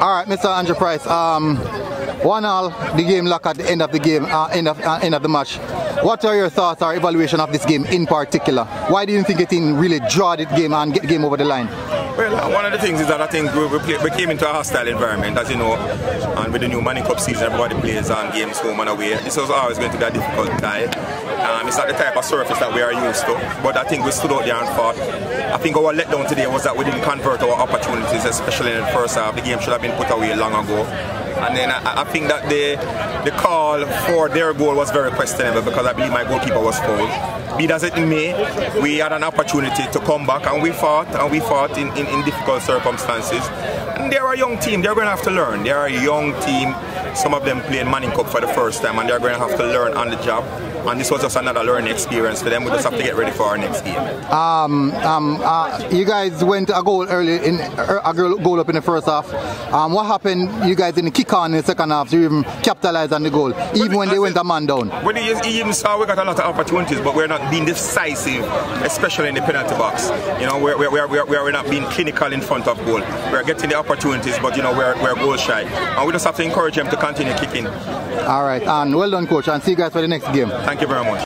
All right, Mr. Andrew Price. Um, one all, the game lock at the end of the game, uh, end of uh, end of the match. What are your thoughts or evaluation of this game in particular? Why do you think it didn't really draw the game and get the game over the line? Well, uh, one of the things is that I think we, we, play, we, came into a hostile environment, as you know, and with the new Manning Cup season, everybody plays on games home and away. This was always going to be a difficult tie. Um, it's not the type of surface that we are used to, but I think we stood out there and fought. I think our letdown today was that we didn't convert our opportunities, especially in the first half. The game should have been put away long ago. And then I, I, think that the the call for their goal was very questionable because I believe my goalkeeper was fouled. Be it as it may, we had an opportunity to come back and we fought and we fought in, in, in difficult circumstances. And they're a young team, they're going to have to learn. They're a young team, some of them playing Manning Cup for the first time and they're going to have to learn on the job and this was just another learning experience for them. We just have to get ready for our next game. Um, um, uh, you guys went a goal early in a goal up in the first half. Um, what happened? You guys didn't kick in the second half to even capitalize on the goal, even when they went a man down. When you even saw we got a lot of opportunities, but we're not being decisive, especially in the penalty box. You know, we're, we're, we're, we're not being clinical in front of goal. We're getting the opportunities, but you know, we're, we're goal shy. And we just have to encourage them to continue kicking. All right, and well done, coach, and see you guys for the next game. Thank you very much.